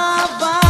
Bye.